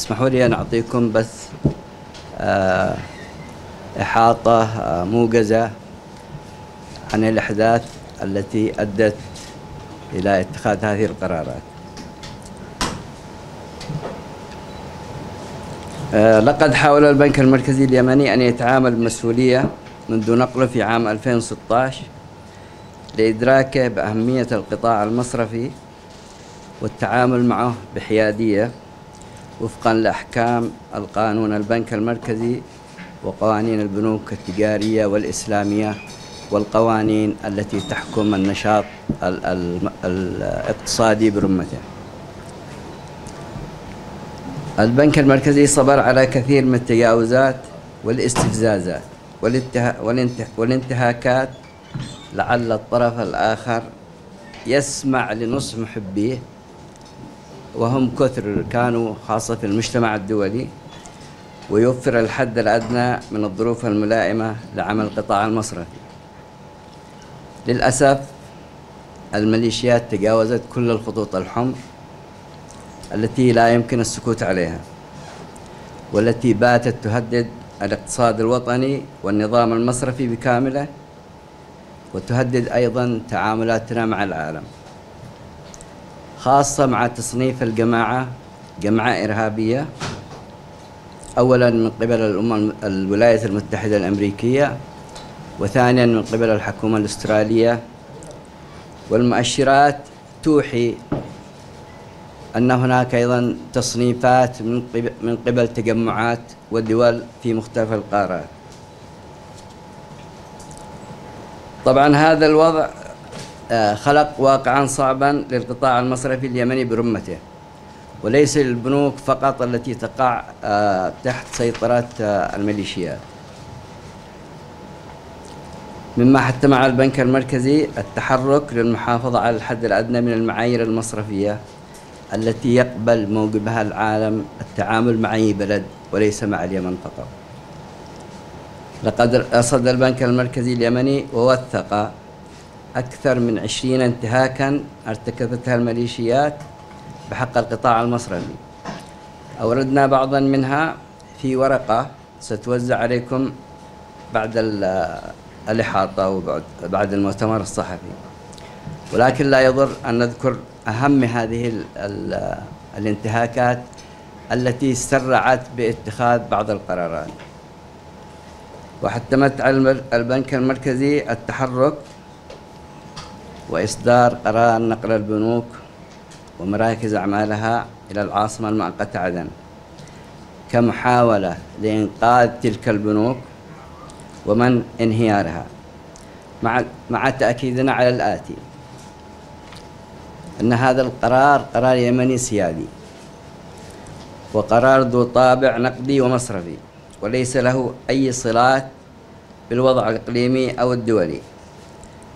اسمحوا لي أن أعطيكم بس آه، إحاطة آه، موجزة عن الأحداث التي أدت إلى اتخاذ هذه القرارات. آه، لقد حاول البنك المركزي اليمني أن يتعامل بمسؤولية منذ نقله في عام 2016 لإدراكه بأهمية القطاع المصرفي والتعامل معه بحيادية. وفقا لأحكام القانون البنك المركزي وقوانين البنوك التجارية والإسلامية والقوانين التي تحكم النشاط ال- ال- الاقتصادي برمته. البنك المركزي صبر على كثير من التجاوزات والاستفزازات والانتها- والانته- والانتهاكات لعل الطرف الآخر يسمع لنصح محبيه وهم كثر كانوا خاصة في المجتمع الدولي ويوفر الحد الأدنى من الظروف الملائمة لعمل القطاع المصرفي للأسف الميليشيات تجاوزت كل الخطوط الحمر التي لا يمكن السكوت عليها والتي باتت تهدد الاقتصاد الوطني والنظام المصرفي بكامله وتهدد أيضا تعاملاتنا مع العالم. خاصة مع تصنيف الجماعة جماعة إرهابية. أولا من قبل الأمم الولايات المتحدة الأمريكية وثانيا من قبل الحكومة الأسترالية. والمؤشرات توحي أن هناك أيضا تصنيفات من قبل, من قبل تجمعات ودول في مختلف القارات. طبعا هذا الوضع خلق واقعا صعبا للقطاع المصرفي اليمني برمته. وليس للبنوك فقط التي تقع آه، تحت سيطرة آه، الميليشيات. مما حتى مع البنك المركزي التحرك للمحافظة على الحد الأدنى من المعايير المصرفية التي يقبل موجبها العالم التعامل مع أي بلد وليس مع اليمن فقط. لقد رصد البنك المركزي اليمني ووثق أكثر من عشرين انتهاكا ارتكبتها الميليشيات بحق القطاع المصرفي أوردنا بعضا منها في ورقة ستوزع عليكم بعد ال- الإحاطة وبعد بعد المؤتمر الصحفي. ولكن لا يضر أن نذكر أهم هذه ال ال الانتهاكات التي سرعت باتخاذ بعض القرارات. وحتمت على البنك المركزي التحرك وإصدار قرار نقل البنوك ومراكز أعمالها إلى العاصمة المؤقتة عدن كمحاولة لإنقاذ تلك البنوك ومن انهيارها مع مع تأكيدنا على الآتي أن هذا القرار قرار يمني سيادي وقرار ذو طابع نقدي ومصرفي وليس له أي صلات بالوضع الإقليمي أو الدولي.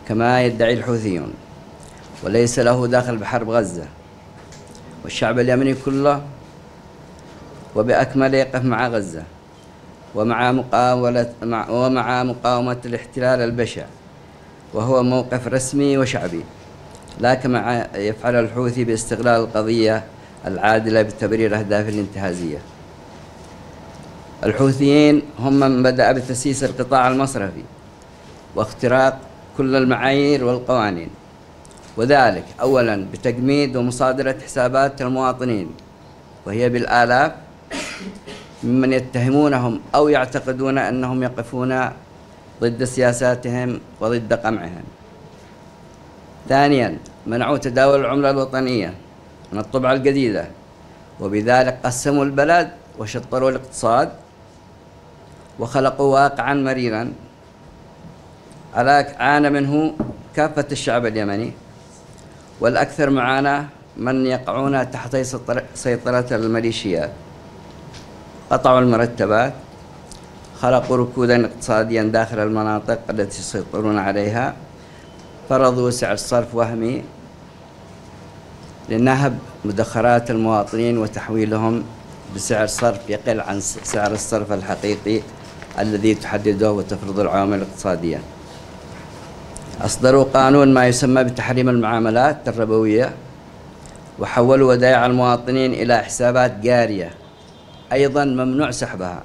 كما يدعي الحوثيون وليس له دخل بحرب غزة. والشعب اليمني كله وبأكمله يقف مع غزة ومع مقاولة مع ومع مقاومة الاحتلال البشع. وهو موقف رسمي وشعبي. لا كما يفعل الحوثي باستغلال القضية العادلة بتبرير أهداف الانتهازية. الحوثيين هم من بدأ بتسييس القطاع المصرفي واختراق كل المعايير والقوانين. وذلك أولا بتجميد ومصادرة حسابات المواطنين وهي بالآلاف ممن يتهمونهم أو يعتقدون أنهم يقفون ضد سياساتهم وضد قمعهم. ثانيا منعوا تداول العملة الوطنية من الطبعة الجديدة وبذلك قسموا البلد وشطروا الاقتصاد وخلقوا واقعا مريرا عانى منه كافة الشعب اليمني والأكثر معاناة من يقعون تحت سيطر- سيطرة الميليشيات قطعوا المرتبات خلقوا ركودا اقتصاديا داخل المناطق التي يسيطرون عليها فرضوا سعر صرف وهمي لنهب مدخرات المواطنين وتحويلهم بسعر صرف يقل عن سعر الصرف الحقيقي الذي تحدده وتفرض العوامل الاقتصادية. أصدروا قانون ما يسمى بتحريم المعاملات الربوية وحولوا ودائع المواطنين إلى حسابات جارية أيضا ممنوع سحبها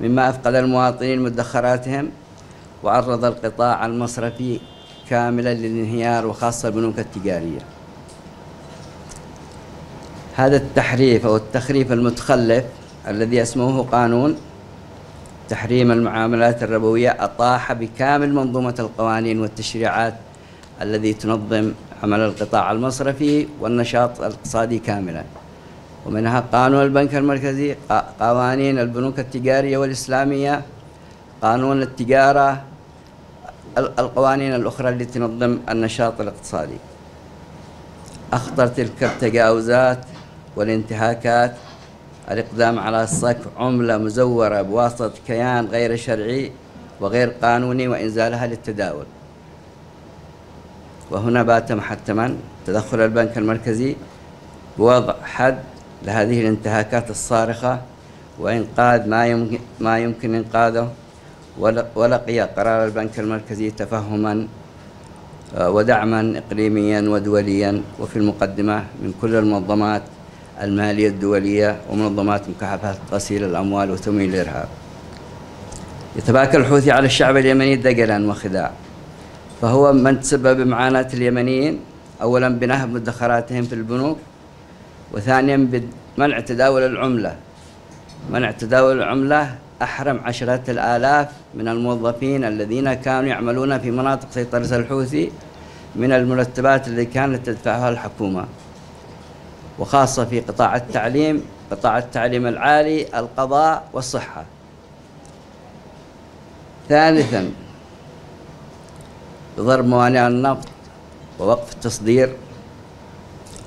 مما أفقد المواطنين مدخراتهم وعرض القطاع المصرفي كاملا للانهيار وخاصة البنوك التجارية. هذا التحريف أو التخريف المتخلف الذي اسمه قانون تحريم المعاملات الربوية أطاح بكامل منظومة القوانين والتشريعات الذي تنظم عمل القطاع المصرفي والنشاط الاقتصادي كاملا. ومنها قانون البنك المركزي قوانين البنوك التجارية والإسلامية قانون التجارة القوانين الأخرى التي تنظم النشاط الاقتصادي. أخطر تلك التجاوزات والانتهاكات الإقدام على صك عملة مزورة بواسطة كيان غير شرعي وغير قانوني وإنزالها للتداول. وهنا بات محتما تدخل البنك المركزي بوضع حد لهذه الانتهاكات الصارخة وإنقاذ ما يمكن, ما يمكن إنقاذه ولقي قرار البنك المركزي تفهما آه، ودعما إقليميا ودوليا وفي المقدمة من كل المنظمات المالية الدولية ومنظمات مكافحة غسيل الأموال وتمويل الإرهاب. يتباكى الحوثي على الشعب اليمني دقلا وخداع. فهو من تسبب بمعاناة اليمنيين أولا بنهب مدخراتهم في البنوك وثانيا بمنع تداول العملة. منع تداول العملة أحرم عشرات الآلاف من الموظفين الذين كانوا يعملون في مناطق سيطرة الحوثي من المرتبات التي كانت تدفعها الحكومة. وخاصة في قطاع التعليم قطاع التعليم العالي القضاء والصحة. ثالثا ضرب موانع النفط ووقف التصدير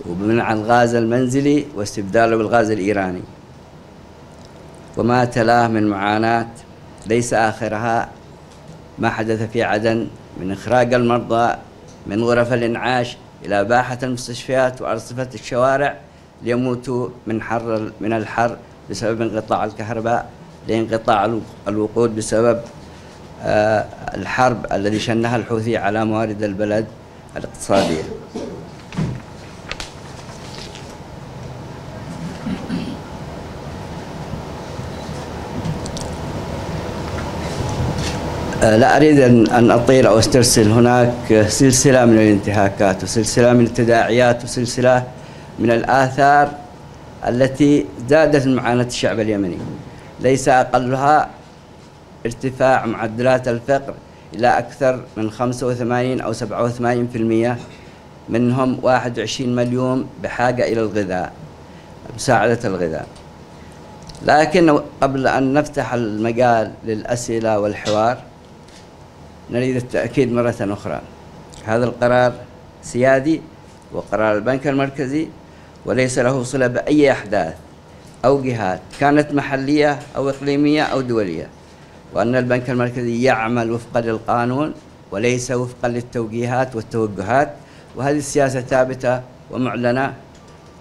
ومنع الغاز المنزلي واستبداله بالغاز الإيراني. وما تلاه من معاناة ليس آخرها ما حدث في عدن من إخراج المرضى من غرف الإنعاش إلى باحة المستشفيات وأرصفة الشوارع ليموتوا من حر من الحر بسبب انقطاع الكهرباء لانقطاع الوقود بسبب آه، الحرب الذي شنها الحوثي على موارد البلد الاقتصادية. لا أريد أن أطيل أو أسترسل. هناك سلسلة من الانتهاكات وسلسلة من التداعيات وسلسلة من الآثار التي زادت معاناة الشعب اليمني. ليس أقلها ارتفاع معدلات الفقر إلى أكثر من 85 أو 87% منهم 21 مليون بحاجة إلى الغذاء مساعدة الغذاء. لكن قبل أن نفتح المجال للأسئلة والحوار نريد التأكيد مرة أخرى. هذا القرار سيادي وقرار البنك المركزي وليس له صلة بأي أحداث أو جهات كانت محلية أو إقليمية أو دولية. وأن البنك المركزي يعمل وفقا للقانون وليس وفقا للتوجيهات والتوجهات وهذه السياسة ثابتة ومعلنة.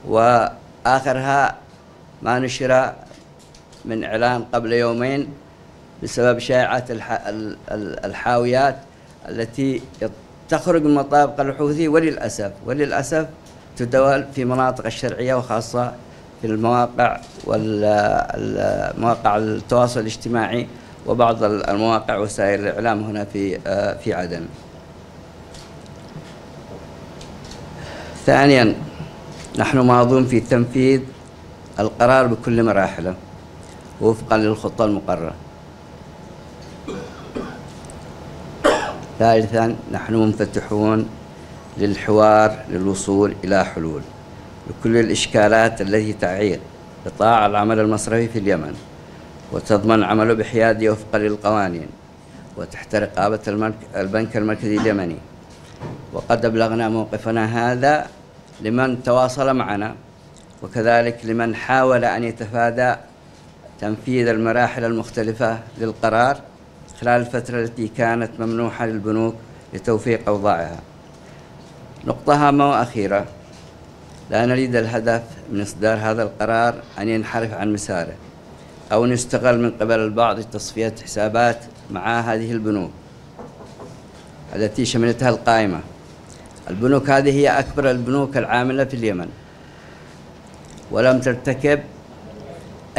وآخرها ما نشر من إعلان قبل يومين بسبب شائعات الحاويات التي تخرج من مطابق الحوثي وللأسف وللأسف تدول في مناطق الشرعية وخاصة في المواقع والمواقع التواصل الاجتماعي وبعض المواقع وسائل الإعلام هنا في آه، في عدن. ثانيا نحن ماضون في تنفيذ القرار بكل مراحله وفقا للخطة المقررة. ثالثا نحن منفتحون للحوار للوصول إلى حلول. لكل الإشكالات التي تعيق قطاع العمل المصرفي في اليمن وتضمن عمله بحيادية وفقا للقوانين وتحت رقابة البنك المركزي اليمني. وقد أبلغنا موقفنا هذا لمن تواصل معنا وكذلك لمن حاول أن يتفادى تنفيذ المراحل المختلفة للقرار. خلال الفترة التي كانت ممنوحة للبنوك لتوفيق أوضاعها. نقطة هامة وأخيرة. لا نريد الهدف من إصدار هذا القرار أن ينحرف عن مساره أو أن يستغل من قبل البعض لتصفية حسابات مع هذه البنوك التي شملتها القائمة. البنوك هذه هي أكبر البنوك العاملة في اليمن. ولم ترتكب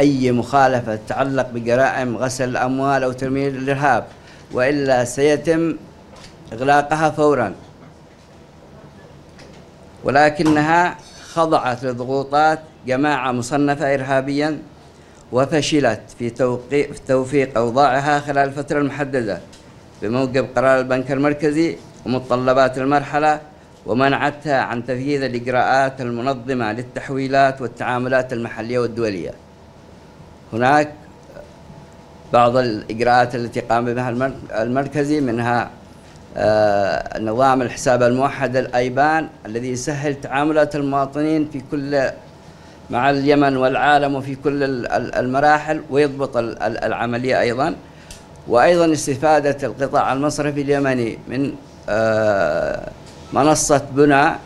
أي مخالفة تتعلق بجرائم غسل الأموال أو تمويل الإرهاب وإلا سيتم إغلاقها فورا. ولكنها خضعت لضغوطات جماعة مصنفة إرهابيا وفشلت في توفيق أوضاعها خلال الفترة المحددة بموجب قرار البنك المركزي ومتطلبات المرحلة ومنعتها عن تنفيذ الإجراءات المنظمة للتحويلات والتعاملات المحلية والدولية. هناك بعض الإجراءات التي قام بها المركزي منها آه، نظام الحساب الموحد الأيبان الذي يسهل تعاملات المواطنين في كل مع اليمن والعالم وفي كل المراحل ويضبط العملية أيضا. وأيضا استفادة القطاع المصرفي اليمني من آه، منصة بناء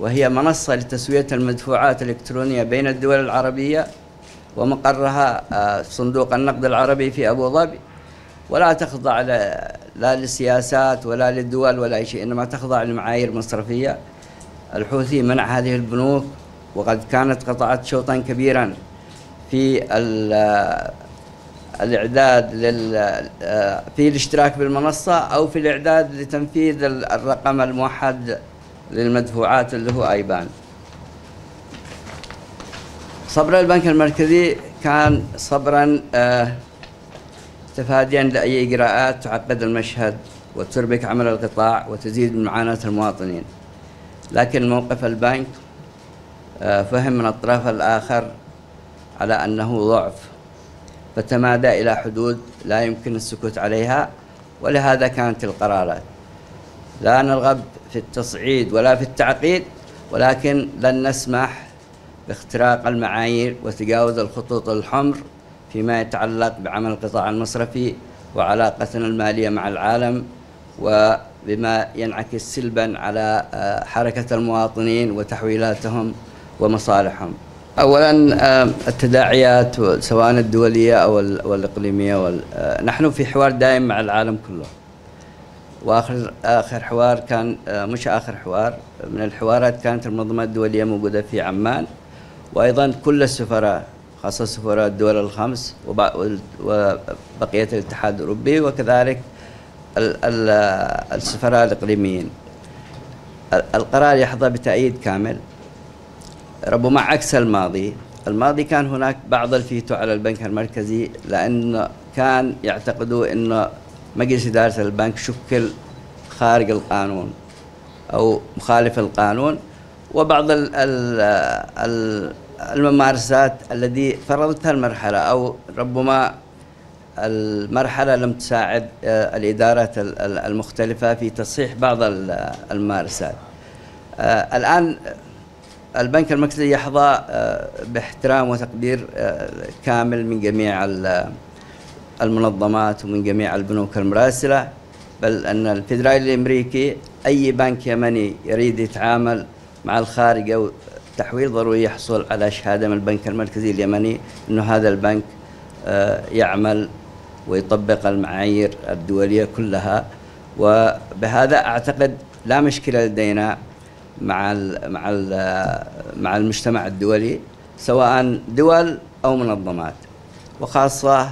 وهي منصة لتسوية المدفوعات الإلكترونية بين الدول العربية. ومقرها آه، صندوق النقد العربي في أبو ظبي. ولا تخضع لا للسياسات ولا للدول ولا أي شيء إنما تخضع لمعايير مصرفية الحوثي منع هذه البنوك وقد كانت قطعت شوطا كبيرا في الإعداد لل في الاشتراك بالمنصة أو في الإعداد لتنفيذ الرقم الموحد للمدفوعات اللي هو أيبان. صبر البنك المركزي كان صبرا آه، تفاديا لأي إجراءات تعقد المشهد وتربك عمل القطاع وتزيد من معاناة المواطنين. لكن موقف البنك آه، فهم من الطرف الآخر على أنه ضعف فتمادى إلى حدود لا يمكن السكوت عليها ولهذا كانت القرارات. لا نرغب في التصعيد ولا في التعقيد ولكن لن نسمح باختراق المعايير وتجاوز الخطوط الحمر فيما يتعلق بعمل القطاع المصرفي وعلاقتنا المالية مع العالم وبما ينعكس سلبا على آه، حركة المواطنين وتحويلاتهم ومصالحهم. اولا التداعيات سواء الدولية أو الإقليمية آه، نحن في حوار دائم مع العالم كله. وآخر آخر حوار كان آه، مش آخر حوار من الحوارات كانت المنظمات الدولية موجودة في عمان. وأيضا كل السفراء خاصة سفراء الدول الخمس وبقية الاتحاد الأوروبي وكذلك السفراء الإقليميين. القرار يحظى بتأييد كامل. ربما عكس الماضي. الماضي كان هناك بعض الفيتو على البنك المركزي لأن كان يعتقدوا أن مجلس إدارة البنك شكل خارج القانون أو مخالف القانون وبعض الممارسات التي فرضتها المرحلة أو ربما المرحلة لم تساعد آه، الإدارات المختلفة في تصحيح بعض الممارسات. آه، الآن البنك المركزي يحظى آه، باحترام وتقدير كامل من جميع المنظمات ومن جميع البنوك المراسلة بل أن الفيدرالي الأمريكي أي بنك يمني يريد يتعامل مع الخارج أو تحويل ضروري يحصل على شهادة من البنك المركزي اليمني أنه هذا البنك آه، يعمل ويطبق المعايير الدولية كلها. وبهذا أعتقد لا مشكلة لدينا مع مع ال مع المجتمع الدولي سواء دول أو منظمات. وخاصة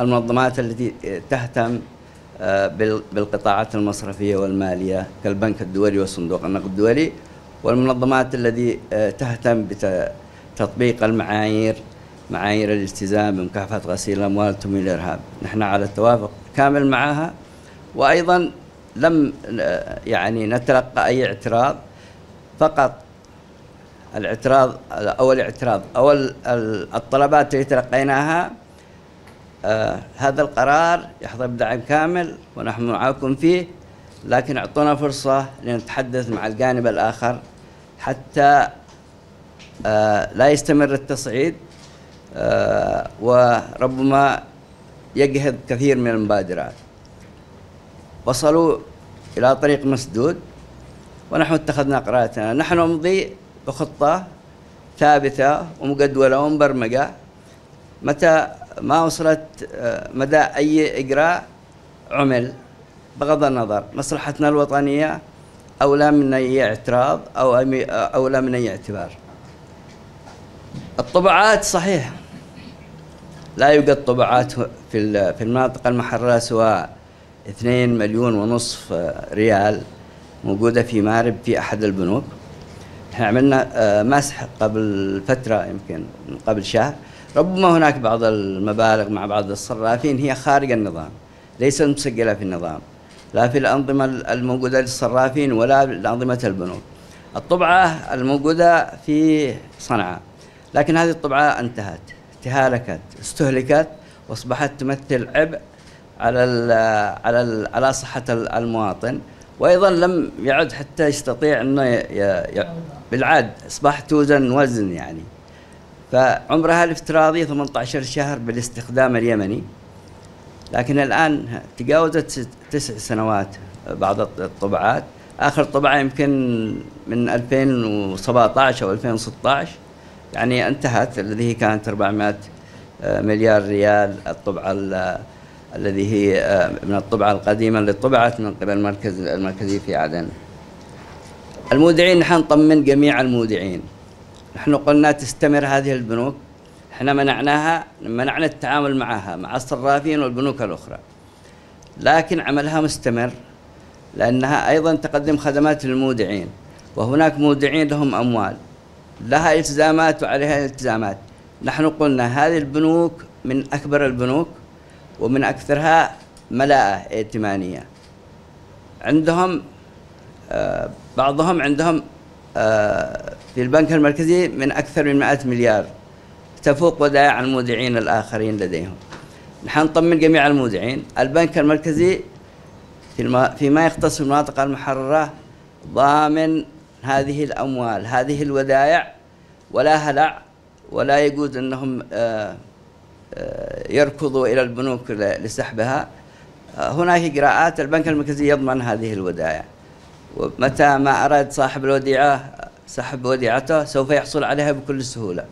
المنظمات التي تهتم آه، بالقطاعات المصرفية والمالية كالبنك الدولي وصندوق النقد الدولي. والمنظمات التي آه، تهتم بتطبيق المعايير معايير الالتزام بمكافحه غسيل الأموال وتمويل الإرهاب، نحن على التوافق كامل معها وأيضا لم يعني نتلقى أي اعتراض فقط الاعتراض أو الاعتراض أو الطلبات التي تلقيناها آه هذا القرار يحظى بدعم كامل ونحن معاكم فيه. لكن اعطونا فرصة لنتحدث مع الجانب الآخر حتى آه لا يستمر التصعيد آه وربما يجهد كثير من المبادرات. وصلوا إلى طريق مسدود ونحن اتخذنا قراراتنا. نحن نمضي بخطة ثابتة ومجدولة ومبرمجة. متى ما وصلت آه، مدى أي إجراء؟ عمل. بغض النظر مصلحتنا الوطنية أولى من أي اعتراض أو أولى من أي اعتبار. الطبعات صحيح. لا يوجد طبعات في في المناطق المحررة سواء 2 مليون ونصف ريال موجودة في مارب في أحد البنوك. إحنا عملنا آه، مسح قبل فترة يمكن من قبل شهر. ربما هناك بعض المبالغ مع بعض الصرافين هي خارج النظام ليست مسجلة في النظام. لا في الأنظمة الموجودة للصرافين ولا لأنظمة البنوك. الطبعة الموجودة في صنعاء. لكن هذه الطبعة انتهت تهالكت استهلكت وأصبحت تمثل عبء على على على صحة المواطن. وأيضا لم يعد حتى يستطيع أنه بالعاد اصبحت توزن وزن يعني. فعمرها الافتراضي 18 شهر بالاستخدام اليمني. لكن الآن تجاوزت تسع سنوات بعض الطبعات آخر طبعة يمكن من 2017 أو 2016 يعني انتهت الذي هي كانت 400 آه، مليار ريال الطبعة الذي هي آه، من الطبعة القديمة اللي طبعت من قبل المركز المركزي في عدن. المودعين نحن نطمن جميع المودعين. نحن قلنا تستمر هذه البنوك إحنا منعناها منعنا التعامل معها مع الصرافين والبنوك الأخرى. لكن عملها مستمر لأنها أيضا تقدم خدمات للمودعين وهناك مودعين لهم أموال. لها إلتزامات وعليها إلتزامات. نحن قلنا هذه البنوك من أكبر البنوك ومن أكثرها ملاءة ائتمانية. عندهم آه بعضهم عندهم آه في البنك المركزي من أكثر من 100 مليار. تفوق ودائع المودعين الآخرين لديهم. نحن نطمن جميع المودعين البنك المركزي فيما يختص بالمناطق المحررة ضامن هذه الأموال هذه الودائع ولا هلع ولا يجوز أنهم آه، آه، يركضوا إلى البنوك لسحبها. آه، هناك إجراءات البنك المركزي يضمن هذه الودائع. ومتى ما أراد صاحب الوديعة سحب وديعته سوف يحصل عليها بكل سهولة.